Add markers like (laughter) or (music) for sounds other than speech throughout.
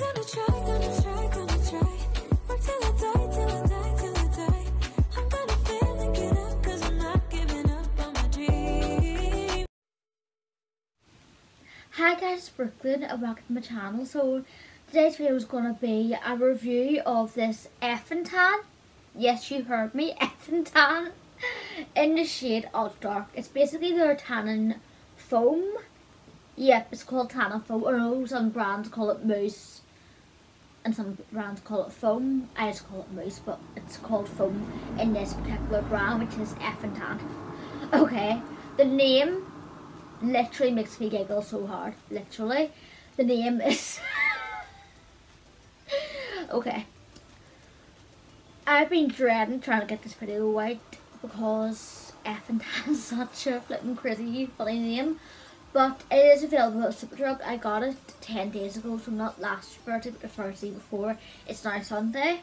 Hi guys, it's Brookelynne and welcome to my channel. So today's video is going to be a review of this Effin Tan. Yes, you heard me, (laughs) Effin Tan in the shade Ultra Dark. It's basically their tannin foam. Yep, it's called tannin foam. I know some brands call it mousse and some brands call it foam. I just call it mousse, but it's called foam in this particular brand, which is Effin Tan. Okay, the name literally makes me giggle so hard. Literally. The name is... (laughs) okay. I've been dreading trying to get this video out because Effin (laughs) is such a flipping crazy funny name. But it is available at Superdrug. I got it 10 days ago, so not last Thursday, but the Thursday before. It's now Sunday.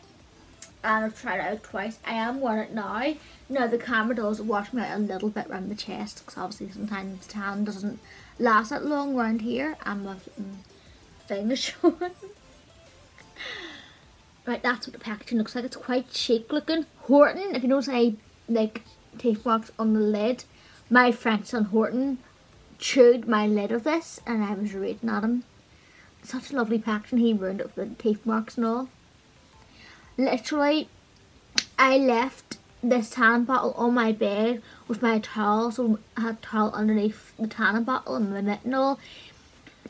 And I've tried it out twice. I am wearing it now. Now the camera does wash me out a little bit around the chest because obviously sometimes the tan doesn't last that long around here and my is (laughs) showing. right, that's what the packaging looks like. It's quite chic looking. Horton, if you notice I like teeth marks on the lid, my French on Horton chewed my lid of this and I was reading at him. Such a lovely packaging, he ruined it with the teeth marks and all. Literally, I left this tannin bottle on my bed with my towel, so I had towel underneath the tannin bottle and my mitt and all.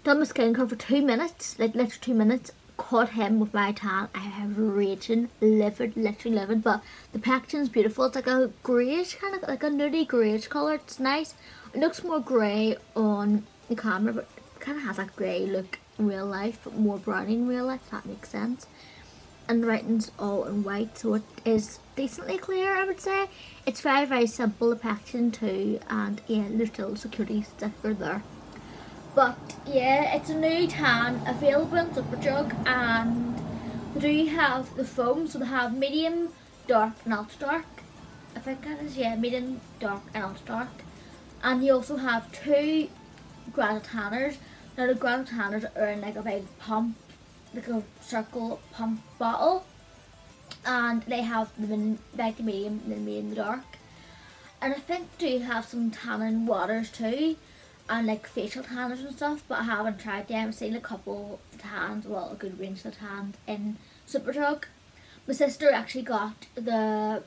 Done my skincare for two minutes, like literally two minutes, caught him with my tan. I have raging, livid, literally livid, but the packaging's beautiful. It's like a greyish, kind of like a nudie greyish colour. It's nice. It looks more grey on the camera, but kind of has that grey look in real life, but more brown in real life, if that makes sense and the writing's all in white so it is decently clear I would say. It's very very simple the packaging too and yeah little security sticker there. But yeah it's a new tan available in Superdrug and they do have the foam so they have medium, dark and ultra dark. I think that is yeah medium, dark and ultra dark. And you also have two Grata tanners. Now the Grata tanners are in like a big pump like a circle pump bottle. And they have the them in light medium and me in the dark. And I think do have some tannin waters too and like facial tanners and stuff but I haven't tried them. I've seen a couple tans well a good range of tans in Superdrug my sister actually got the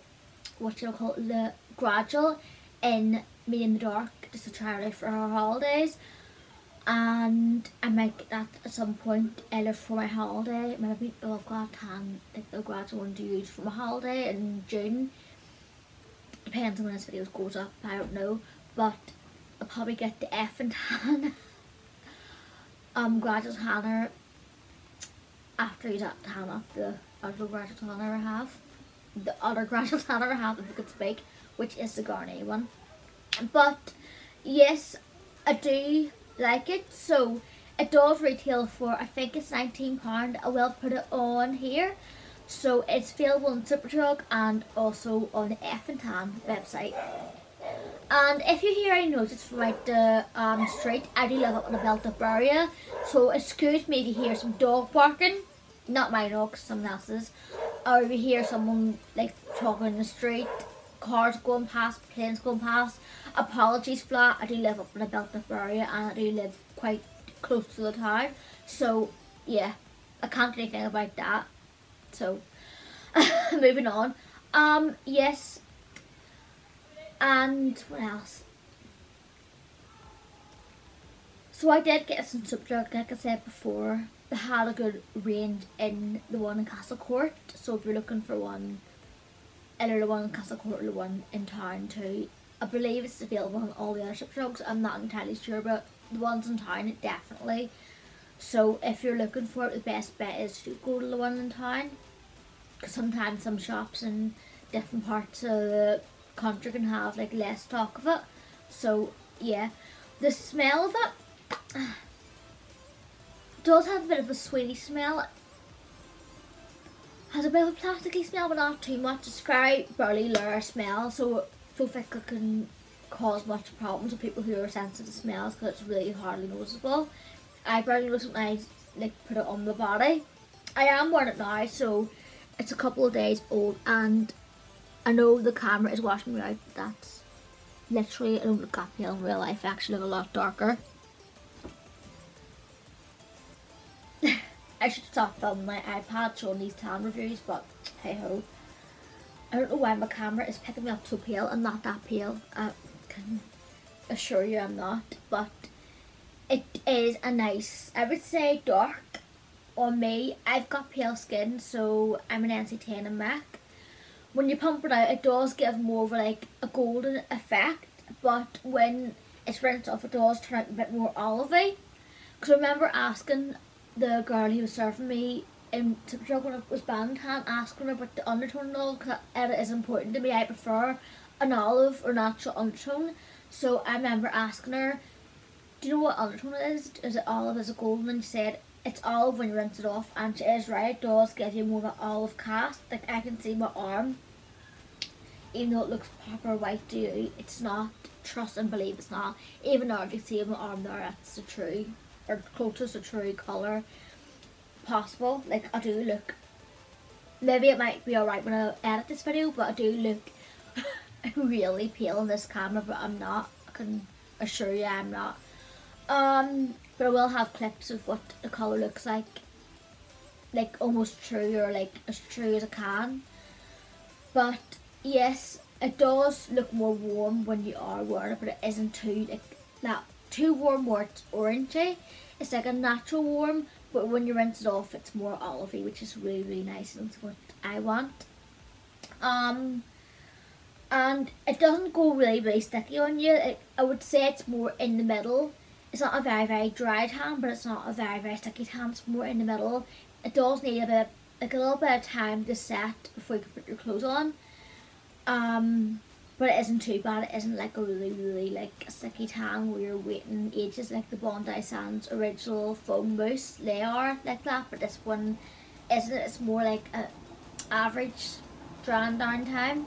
what you call it the gradual in me in the dark just to try out for her holidays and I might get that at some point either for my holiday. Maybe oh, I've got a tan, like the gradual one to use for my holiday in June. Depends on when this video goes up, I don't know. But I'll probably get the Effin (laughs) Tan um gradual tanner after he's at tan off the other gradual tanner I have. The other (laughs) gradual tanner I have if I could speak, which is the Garnier one. But yes, I do like it. So it does retail for, I think it's £19. I will put it on here. So it's available on Superdrug and also on the Effin Tan website. And if you hear any noises from out the um, street, I do live up in a built up area. So excuse me you hear some dog barking. Not my dog, someone else's. Or if you hear someone like talking in the street, cars going past, planes going past. Apologies flat, I do live up in built up area and I do live quite close to the town. So yeah, I can't do anything about that. So (laughs) moving on. Um yes. And what else? So I did get some Superdrug, like I said before. They had a good range in the one in Castle Court. So if you're looking for one, either the one in Castle Court or the one in town too, I believe it's available on all the other Superdrugs. I'm not entirely sure, but the ones in town, definitely. So if you're looking for it, the best bet is to go to the one in town. Because sometimes some shops in different parts of the country can have like less stock of it. So yeah, the smell of it (sighs) does have a bit of a sweety smell. Has a bit of a plasticky smell, but not too much. It's very burly layer smell, so it can cause much problems with people who are sensitive to smells because it's really hardly noticeable. I barely notice when I like put it on the body. I am wearing it now, so it's a couple of days old, and I know the camera is washing me out. But that's literally I don't look that pale in real life. I actually look a lot darker. (laughs) I should stop filming my iPad showing these tan reviews, but hey ho. I don't know why my camera is picking me up so pale. I'm not that pale. I can assure you I'm not. But it is a nice, I would say dark on me. I've got pale skin, so I'm an NC10 and MAC. When you pump it out, it does give more of like a golden effect. But when it's rinsed off, it does turn out a bit more olivey. Because I remember asking the girl who was serving me in Tiptree when it was banned tan, asking about the undertone and all, because it is important to me. I prefer an olive or natural undertone. So I remember asking her, do you know what undertone it is? Is it olive? Is it golden? And she said, it's olive when you rinse it off. And she is right, it does give you more of an olive cast. Like I can see my arm, even though it looks proper white to you, it's not. Trust and believe it's not. Even though I can see my arm there, that's the true, or closest to true colour possible. Like I do look, maybe it might be alright when I edit this video, but I do look (laughs) really pale in this camera, but I'm not. I can assure you I'm not. Um, but I will have clips of what the colour looks like. Like almost true or like as true as I can. But yes, it does look more warm when you are wearing it, but it isn't too like that too warm where it's orangey. It's like a natural warm, but when you rinse it off, it's more olivey, which is really really nice and it's what I want. Um, and it doesn't go really really sticky on you. It, I would say it's more in the middle. It's not a very very dry tan, but it's not a very very sticky tan. It's more in the middle. It does need a bit like a little bit of time to set before you can put your clothes on. Um, but it isn't too bad. It isn't like a really really like a sticky tan where you're waiting ages like the Bondi Sands original foam mousse. They are like that, but this one isn't. It's more like a average drying down time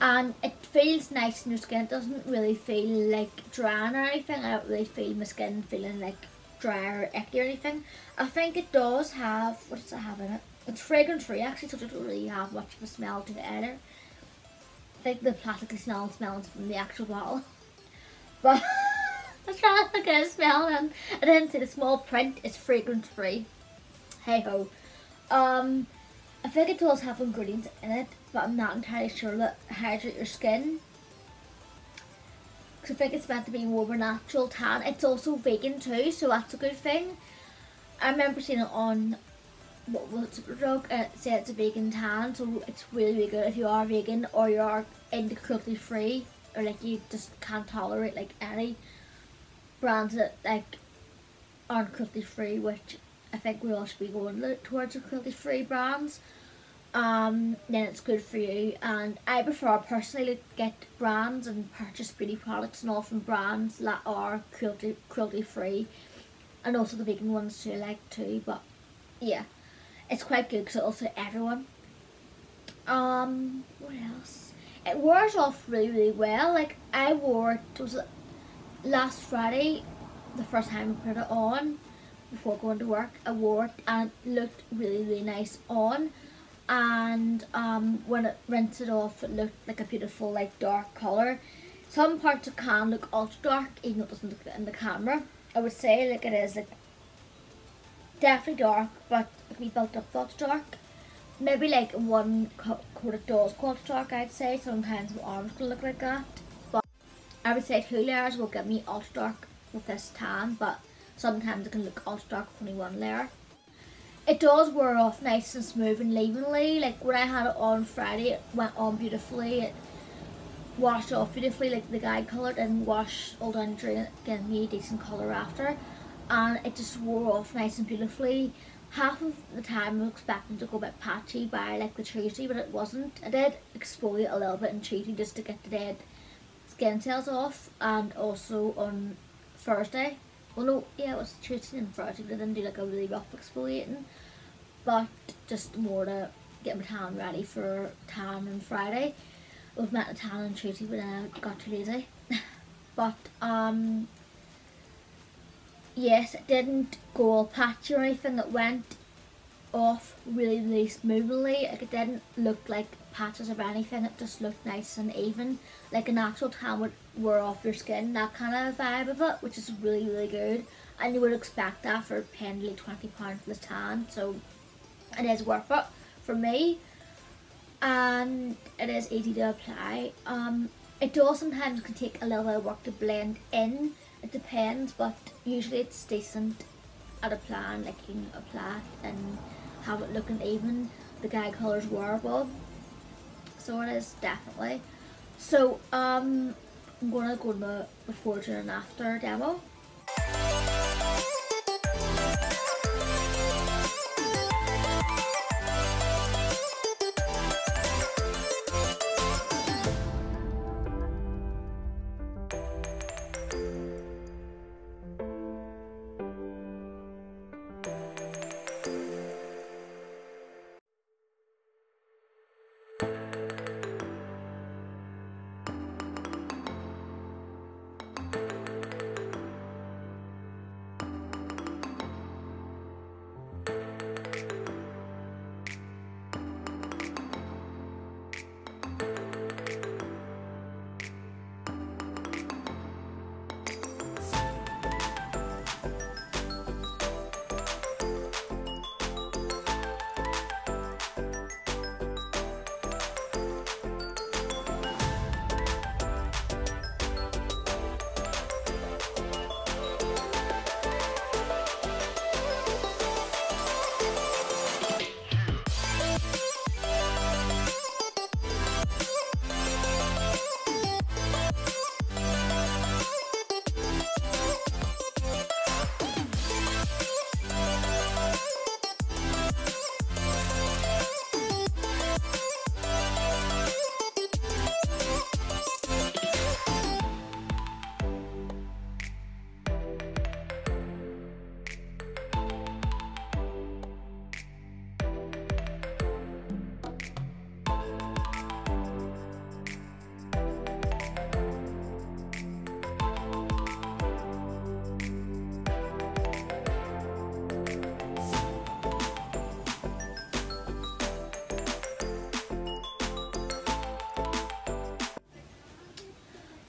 and it feels nice in your skin. It doesn't really feel like drying or anything. I don't really feel my skin feeling like dry or icky or anything. I think it does have, what does it have in it? It's fragrance free actually, so it doesn't really have much of a smell to it either. Think the plasticky smell smells from the actual bottle. (laughs) But I was trying to get a smell and I didn't see the small print, it's fragrance free. Hey ho. Um, I think it does have ingredients in it, but I'm not entirely sure that hydrate your skin. Because I think it's meant to be more of a natural tan. It's also vegan too, so that's a good thing. I remember seeing it on what was it, drug and it said it's a vegan tan, so it's really, really good if you are vegan or you are into cruelty free or like you just can't tolerate like any brands that like aren't cruelty free, which I think we all should be going towards the cruelty free brands. Um, then it's good for you. And I prefer personally to get brands and purchase beauty products and all from brands that are cruelty cruelty free, and also the vegan ones too, like too. But yeah, it's quite good because it also everyone. Um, what else? It wears off really really well. Like I wore it was last Friday, the first time I put it on before going to work. I wore it and it looked really really nice on. And um, when it rinsed it off, it looked like a beautiful like dark colour. Some parts it can look ultra dark, even though it doesn't look in the camera. I would say like it is like definitely dark, but we built up that's dark. Maybe like one it does go dark. I'd say sometimes my arms can look like that, but I would say two layers will give me ultra dark with this tan, but sometimes it can look ultra dark with only one layer. It does wear off nice and smooth and evenly. Like when I had it on Friday, it went on beautifully. It washed off beautifully, like the guide colour didn't wash all down the drain, getting me a decent colour after. And it just wore off nice and beautifully. Half of the time I was expecting to go a bit patchy by like the Tuesday, but it wasn't. I did exfoliate a little bit on Tuesday just to get the dead skin cells off, and also on Thursday. Well, no, yeah, it was Tuesday and Friday, but I didn't do like a really rough exfoliating. But just more to get my tan ready for tan on Friday. I was meant to tan on Tuesday, but then I got too lazy. (laughs) but, um, yes, it didn't go all patchy or anything. It went off really, really smoothly. Like it didn't look like patches of anything. It just looked nice and even, like an actual tan would wear off your skin. That kind of vibe of it, which is really, really good. And you would expect that for paying twenty pound for this tan. So it is worth it for me. And it is easy to apply. Um, it does sometimes can take a little bit of work to blend in. It depends, but usually it's decent at a plan. Like you can apply it and have it looking even. The guy colours wearable, so it is definitely. So um, I'm gonna go to the before, and after demo.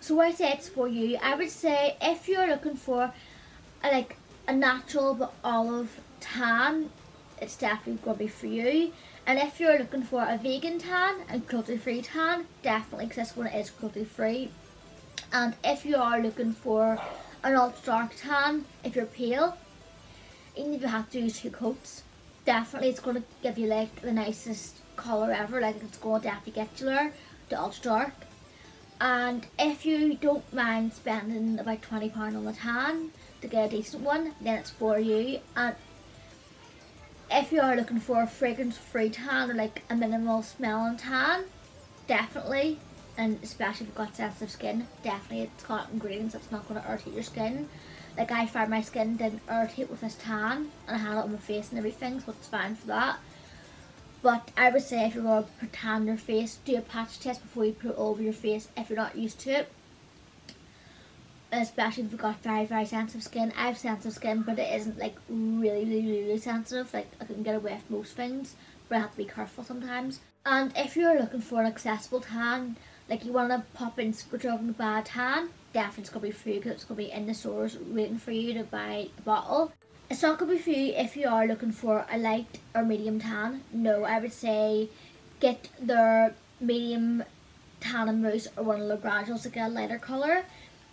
So I say it's for you. I would say if you're looking for a, like a natural but olive tan, it's definitely gonna be for you. And if you're looking for a vegan tan and cruelty free tan, definitely because this one is cruelty free. And if you are looking for an ultra dark tan, if you're pale, even if you have to use two coats, definitely it's gonna give you like the nicest colour ever. Like it's gonna definitely get you to ultra dark and if you don't mind spending about £20 on the tan to get a decent one then it's for you. And if you are looking for a fragrance free tan or like a minimal smelling tan definitely and especially if you've got sensitive skin definitely it's got ingredients that's not going to irritate your skin. Like I found my skin didn't irritate with this tan and I had it on my face and everything so it's fine for that but I would say if you're going to put tan on your face, do a patch test before you put it over your face if you're not used to it. Especially if you've got very, very sensitive skin. I have sensitive skin, but it isn't like really, really, really sensitive. Like I can get away with most things, but I have to be careful sometimes. And if you're looking for an accessible tan, like you want to pop in Superdrug and a tan, definitely it's going to be free because it's going to be in the stores waiting for you to buy the bottle. It's not going to be for you if you are looking for a light or medium tan. No, I would say get the medium tan and mousse or one of the graduals to get a lighter colour.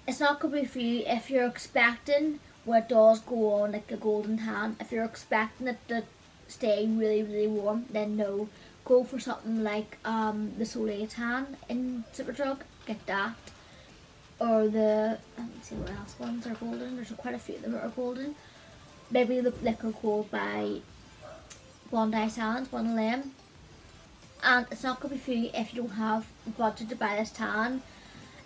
It's not going to be for you if you're expecting where it does go on like a golden tan. If you're expecting it to stay really, really warm, then no. Go for something like um, the Solait tan in Superdrug. Get that. Or the, let me see what else ones are golden. There's quite a few of them that are golden maybe the Liquid Gold by Bondi Sands, one of them. And it's not going to be you if you don't have the budget to buy this tan.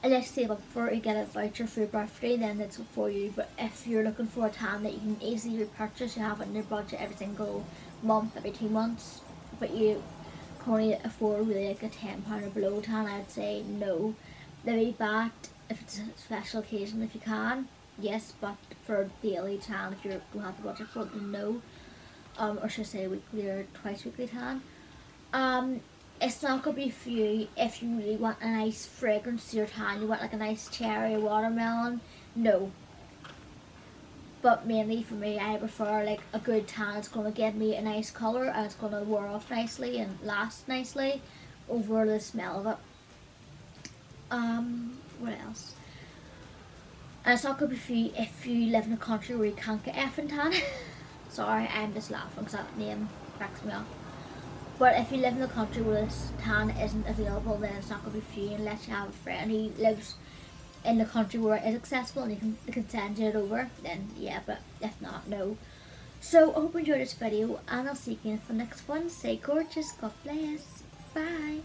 Unless you save up for it, you get a voucher for your birthday, then it's for you. But if you're looking for a tan that you can easily repurchase, you have it in your budget every single month, every two months, but you can only afford really like a £10 or below tan, I'd say no. That if it's a special occasion if you can, yes, but for daily tan, if you're you have to watch it for the no, um, or should I say weekly or twice weekly tan, um, it's not gonna be for you if you really want a nice fragrance to your tan. You want like a nice cherry watermelon. No. But mainly for me, I prefer like a good tan. It's gonna give me a nice color and it's gonna wear off nicely and last nicely over the smell of it. Um, what else? And it's not good for you if you live in a country where you can't get effing tan. (laughs) Sorry, I'm just laughing because that name cracks me up. But if you live in a country where this tan isn't available, then it's not going to be free you unless you have a friend who lives in the country where it is accessible and you can, they can send you it over. Then yeah, but if not, no. So I hope you enjoyed this video and I'll see you again for the next one. Stay gorgeous. God bless. Bye.